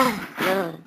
嗯。